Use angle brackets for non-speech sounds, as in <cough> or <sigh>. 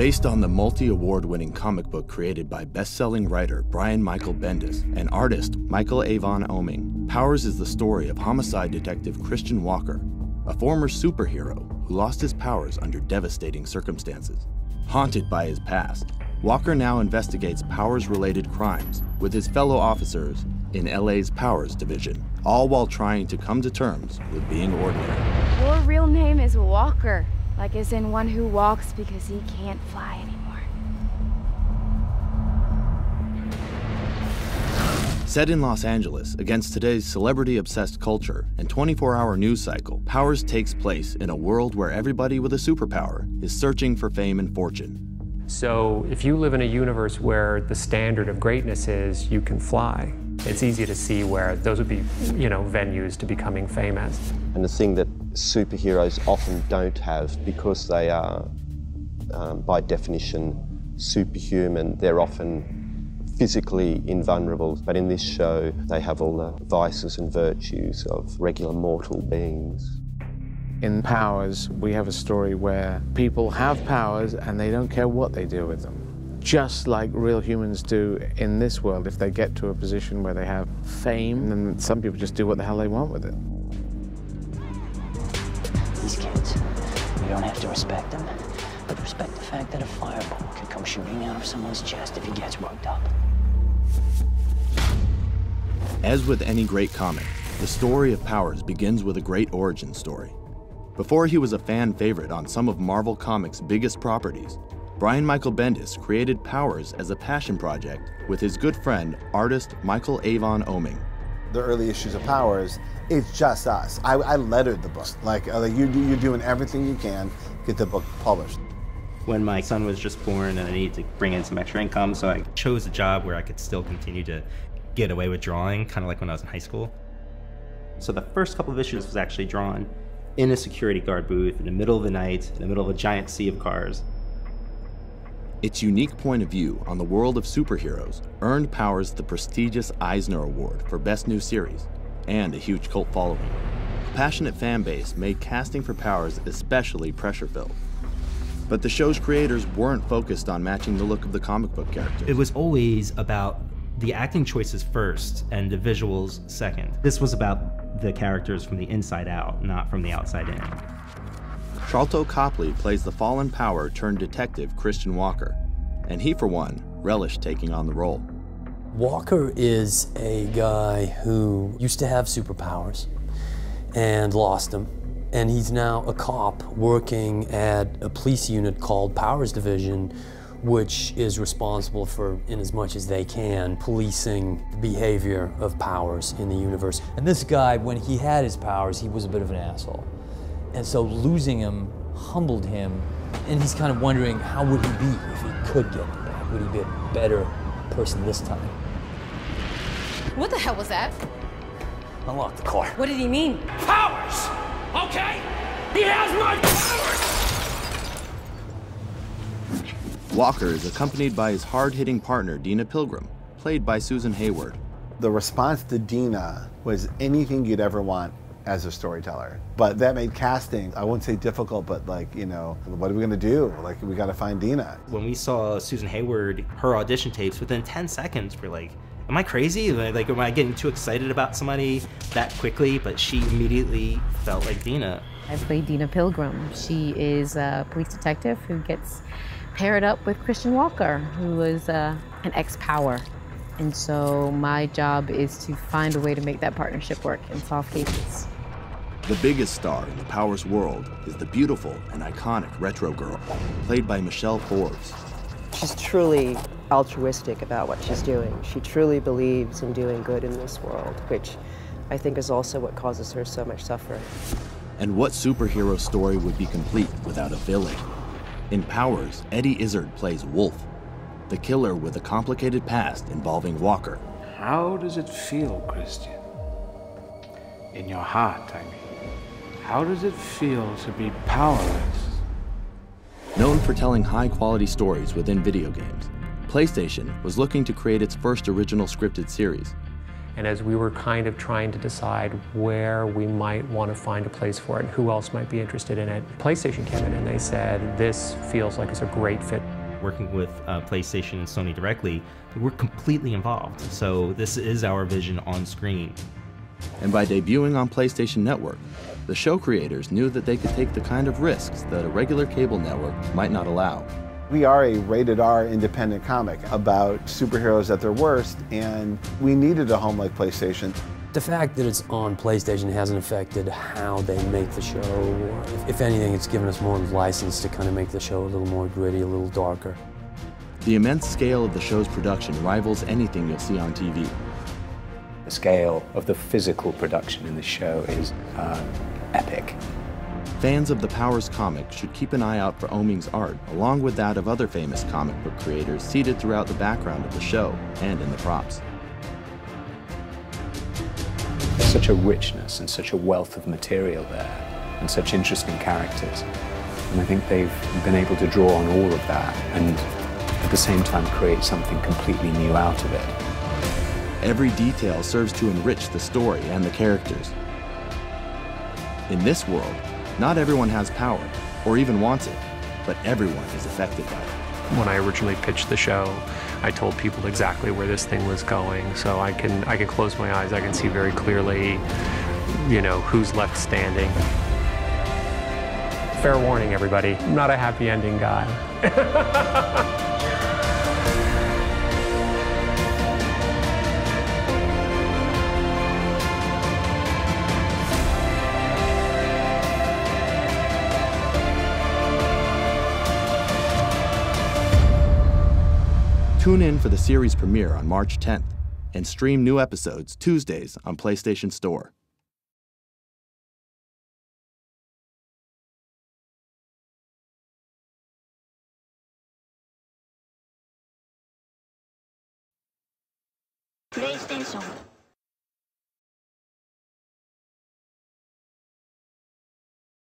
Based on the multi award winning comic book created by best selling writer Brian Michael Bendis and artist Michael Avon Oeming, Powers is the story of homicide detective Christian Walker, a former superhero who lost his powers under devastating circumstances. Haunted by his past, Walker now investigates Powers related crimes with his fellow officers in LA's Powers Division, all while trying to come to terms with being ordinary. Your real name is Walker, like as in one who walks because he can't fly anymore. Set in Los Angeles against today's celebrity obsessed culture and 24 hour news cycle, Powers takes place in a world where everybody with a superpower is searching for fame and fortune. So, if you live in a universe where the standard of greatness is you can fly, it's easy to see where those would be, you know, venues to becoming famous. And the thing that superheroes often don't have because they are, um, by definition, superhuman, they're often physically invulnerable, but in this show they have all the vices and virtues of regular mortal beings. In Powers, we have a story where people have powers and they don't care what they do with them. Just like real humans do in this world, if they get to a position where they have fame, then some people just do what the hell they want with it. Don't have to respect them, but respect the fact that a fireball could come shooting out of someone's chest if he gets worked up. As with any great comic, the story of Powers begins with a great origin story. Before he was a fan favorite on some of Marvel Comics' biggest properties, Brian Michael Bendis created Powers as a passion project with his good friend, artist Michael Avon Oeming. The early issues of Powers, it's just us. I, I lettered the book. Like, uh, like you, you're doing everything you can to get the book published. When my son was just born and I needed to bring in some extra income, so I chose a job where I could still continue to get away with drawing, kind of like when I was in high school. So the first couple of issues was actually drawn in a security guard booth in the middle of the night, in the middle of a giant sea of cars. Its unique point of view on the world of superheroes earned Powers the prestigious Eisner Award for Best New Series and a huge cult following. A passionate fan base made casting for Powers especially pressure filled. But the show's creators weren't focused on matching the look of the comic book characters. It was always about the acting choices first and the visuals second. This was about the characters from the inside out, not from the outside in. Sharlto Copley plays the fallen power turned detective Christian Walker, and he, for one, relished taking on the role. Walker is a guy who used to have superpowers and lost them. And he's now a cop working at a police unit called Powers Division, which is responsible for, in as much as they can, policing the behavior of powers in the universe. And this guy, when he had his powers, he was a bit of an asshole. And so losing him humbled him, and he's kind of wondering how would he be if he could get them back? Would he be a better person this time? What the hell was that? Unlock the car. What did he mean? Powers! Okay? He has my powers! Walker is accompanied by his hard hitting partner, Deena Pilgrim, played by Susan Heyward. The response to Deena was anything you'd ever want as a storyteller. But that made casting, I wouldn't say difficult, but like, you know, what are we gonna do? Like, we gotta find Deena. When we saw Susan Heyward, her audition tapes, within 10 seconds, we're like, am I crazy? Like, am I getting too excited about somebody that quickly? But she immediately felt like Deena. I played Deena Pilgrim. She is a police detective who gets paired up with Christian Walker, who was uh, an ex-power. And so my job is to find a way to make that partnership work and solve cases. The biggest star in the Powers world is the beautiful and iconic Retro Girl, played by Michelle Forbes. She's truly altruistic about what she's doing. She truly believes in doing good in this world, which I think is also what causes her so much suffering. And what superhero story would be complete without a villain? In Powers, Eddie Izzard plays Wolfe, the killer with a complicated past involving Walker. How does it feel, Christian? In your heart, I mean. How does it feel to be powerless? Known for telling high quality stories within video games, PlayStation was looking to create its first original scripted series. And as we were kind of trying to decide where we might want to find a place for it, who else might be interested in it, PlayStation came in and they said, this feels like it's a great fit. Working with uh, PlayStation and Sony directly, we're completely involved. So this is our vision on screen. And by debuting on PlayStation Network, the show creators knew that they could take the kind of risks that a regular cable network might not allow. We are a rated R independent comic about superheroes at their worst, and we needed a home like PlayStation. The fact that it's on PlayStation hasn't affected how they make the show. If, if anything, it's given us more license to kind of make the show a little more gritty, a little darker. The immense scale of the show's production rivals anything you'll see on TV. The scale of the physical production in the show is uh, epic. Fans of the Powers comic should keep an eye out for Oeming's art, along with that of other famous comic book creators seated throughout the background of the show and in the props. Such a richness and such a wealth of material there, and such interesting characters. And I think they've been able to draw on all of that and at the same time create something completely new out of it. Every detail serves to enrich the story and the characters. In this world, not everyone has power, or even wants it, but everyone is affected by it. When I originally pitched the show, I told people exactly where this thing was going, so I can I can close my eyes, I can see very clearly, you know, who's left standing. Fair warning, everybody, I'm not a happy ending guy. <laughs> Tune in for the series premiere on March 10th and stream new episodes Tuesdays on PlayStation Store. PlayStation